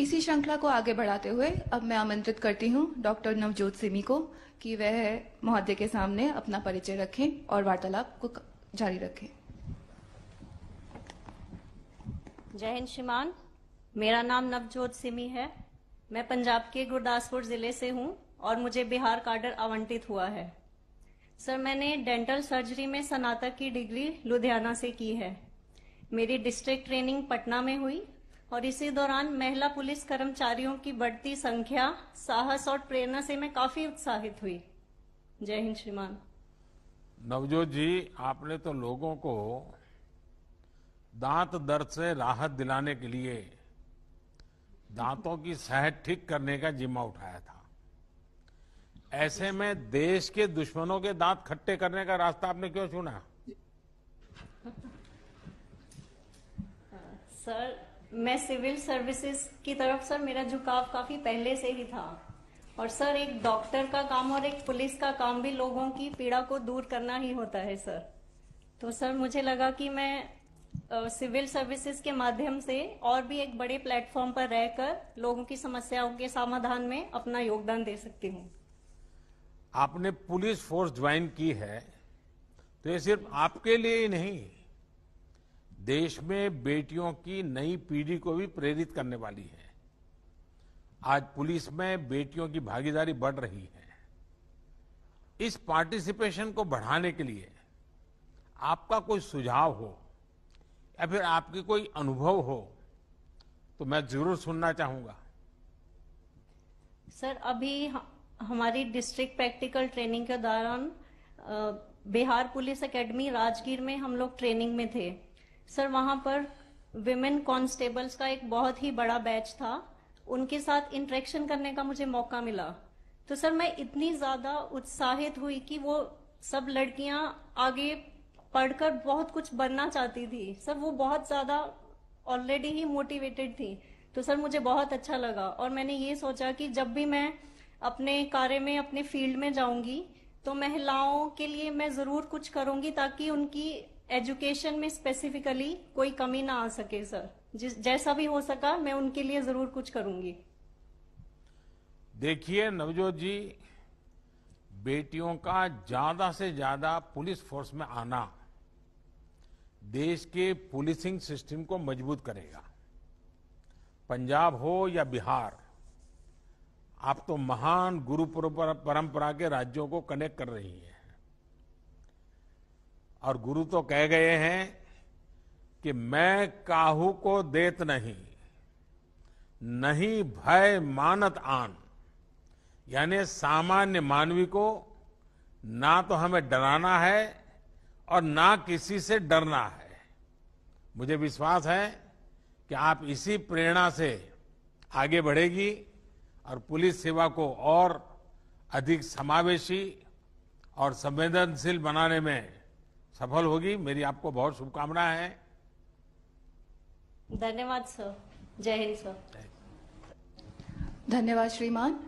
इसी श्रृंखला को आगे बढ़ाते हुए अब मैं आमंत्रित करती हूँ डॉक्टर नवजोत सिमी को कि वह महोदय के सामने अपना परिचय रखें और वार्तालाप को जारी रखें। जय हिंद श्रीमान। मेरा नाम नवजोत सिमी है। मैं पंजाब के गुरदासपुर ज़िले से हूँ और मुझे बिहार कार्डर आवंटित हुआ है। सर, मैंने डेंटल सर्जरी में स्नातक की डिग्री लुधियाना से की है। मेरी डिस्ट्रिक्ट ट्रेनिंग पटना में हुई और इसी दौरान महिला पुलिस कर्मचारियों की बढ़ती संख्या साहस और प्रेरणा से मैं काफ़ी उत्साहित हुई। जय हिंद श्रीमान। नवजोत जी आपने तो लोगों को दांत दर्द से राहत दिलाने के लिए दांतों की सेहत ठीक करने का जिम्मा उठाया था। ऐसे में देश के दुश्मनों के दांत खट्टे करने का रास्ता आपने क्यों चुना? सर मैं सिविल सर्विसेज़ की तरफ़ सर मेरा झुकाव काफ़ी पहले से ही था। और सर एक डॉक्टर का काम और एक पुलिस का काम भी लोगों की पीड़ा को दूर करना ही होता है सर। तो सर मुझे लगा कि मैं सिविल uh, सर्विसेज़ के माध्यम से और भी एक बड़े प्लेटफॉर्म पर रहकर लोगों की समस्याओं के समाधान में अपना योगदान दे सकती हूँ। आपने पुलिस फोर्स ज्वाइन की है तो ये सिर्फ़ आपके लिए ही नहीं देश में बेटियों की नई पीढ़ी को भी प्रेरित करने वाली है। आज पुलिस में बेटियों की भागीदारी बढ़ रही है। इस पार्टिसिपेशन को बढ़ाने के लिए आपका कोई सुझाव हो या फिर आपकी कोई अनुभव हो तो मैं ज़रूर सुनना चाहूँगा। सर, अभी हमारी डिस्ट्रिक्ट प्रैक्टिकल ट्रेनिंग के दौरान बिहार पुलिस एकेडमी राजगीर में हम लोग ट्रेनिंग में थे। सर, वहाँ पर विमेन कॉन्स्टेबल्स का एक बहुत ही बड़ा बैच था। उनके साथ इंटरेक्शन करने का मुझे मौका मिला। तो सर, मैं इतनी ज़्यादा उत्साहित हुई कि वो सब लड़कियाँ आगे पढ़कर बहुत कुछ बनना चाहती थी। सर, वो बहुत ज़्यादा ऑलरेडी ही मोटिवेटेड थी। तो सर, मुझे बहुत अच्छा लगा और मैंने ये सोचा कि जब भी मैं अपने कार्य में, अपने फ़ील्ड में जाऊँगी तो महिलाओं के लिए मैं ज़रूर कुछ करूँगी ताकि उनकी एजुकेशन में स्पेसिफिकली कोई कमी ना आ सके सर जिस, जैसा भी हो सका, मैं उनके लिए ज़रूर कुछ करूँगी। देखिए, नवजोत जी, बेटियों का ज़्यादा से ज़्यादा पुलिस फोर्स में आना देश के पुलिसिंग सिस्टम को मज़बूत करेगा। पंजाब हो या बिहार, आप तो महान गुरु परंपरा के राज्यों को कनेक्ट कर रही हैं। और गुरु तो कह गए हैं कि मैं काहू को देत नहीं नहीं भय मानत आन। यानी सामान्य मानवी को ना तो हमें डराना है और ना किसी से डरना है। मुझे विश्वास है कि आप इसी प्रेरणा से आगे बढ़ेगी और पुलिस सेवा को और अधिक समावेशी और संवेदनशील बनाने में सफल होगी। मेरी आपको बहुत शुभकामनाएँ हैं। धन्यवाद सर। जय हिंद सर। धन्यवाद श्रीमान।